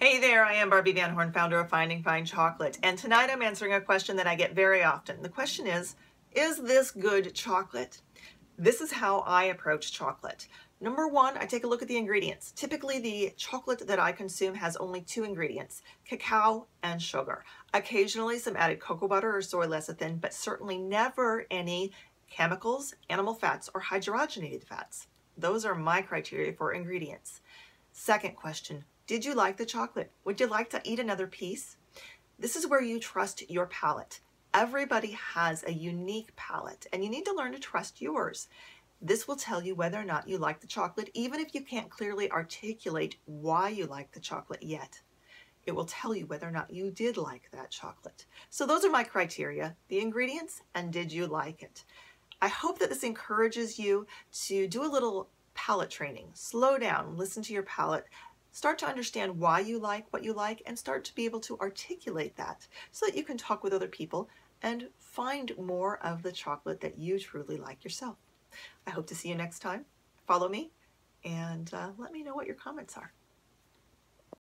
Hey there, I am Barbie Van Horn, founder of Finding Fine Chocolate, and tonight I'm answering a question that I get very often. The question is, is this good chocolate? This is how I approach chocolate. Number one, I take a look at the ingredients. Typically, the chocolate that I consume has only two ingredients, cacao and sugar. Occasionally, some added cocoa butter or soy lecithin, but certainly never any chemicals, animal fats, or hydrogenated fats. Those are my criteria for ingredients. Second question, did you like the chocolate? Would you like to eat another piece? This is where you trust your palate. Everybody has a unique palate and you need to learn to trust yours. This will tell you whether or not you like the chocolate, even if you can't clearly articulate why you like the chocolate yet. It will tell you whether or not you did like that chocolate. So those are my criteria, the ingredients and did you like it? I hope that this encourages you to do a little palate training. Slow down, listen to your palate, Start to understand why you like what you like and start to be able to articulate that so that you can talk with other people and find more of the chocolate that you truly like yourself. I hope to see you next time. Follow me and uh, let me know what your comments are.